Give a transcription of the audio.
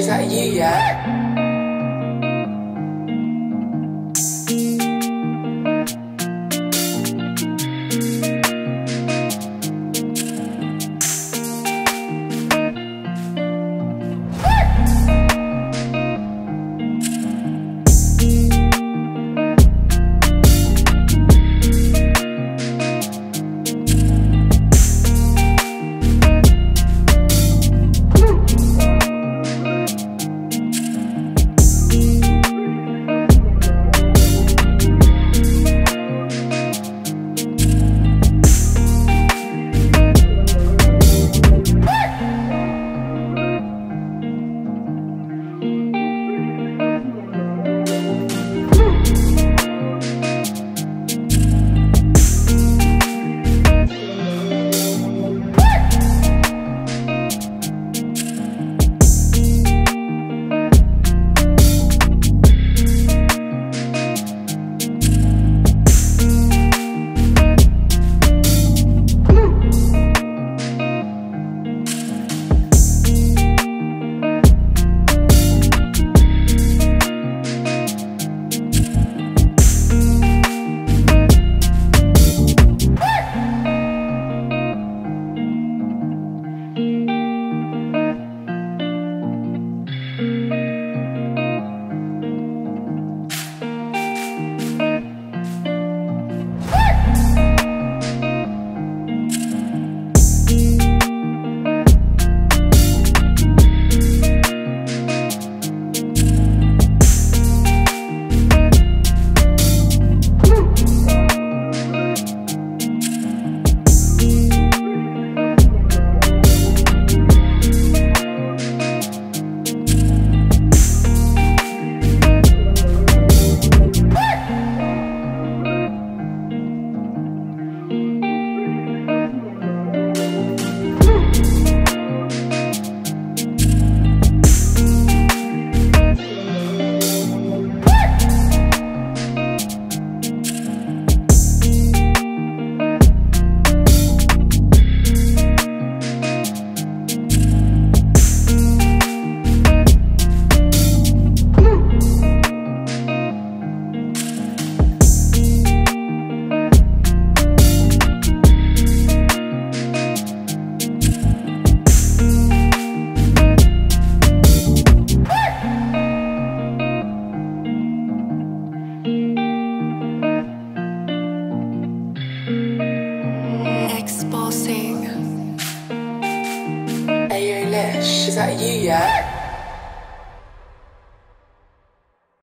is that you, yeah? Is that you, yeah?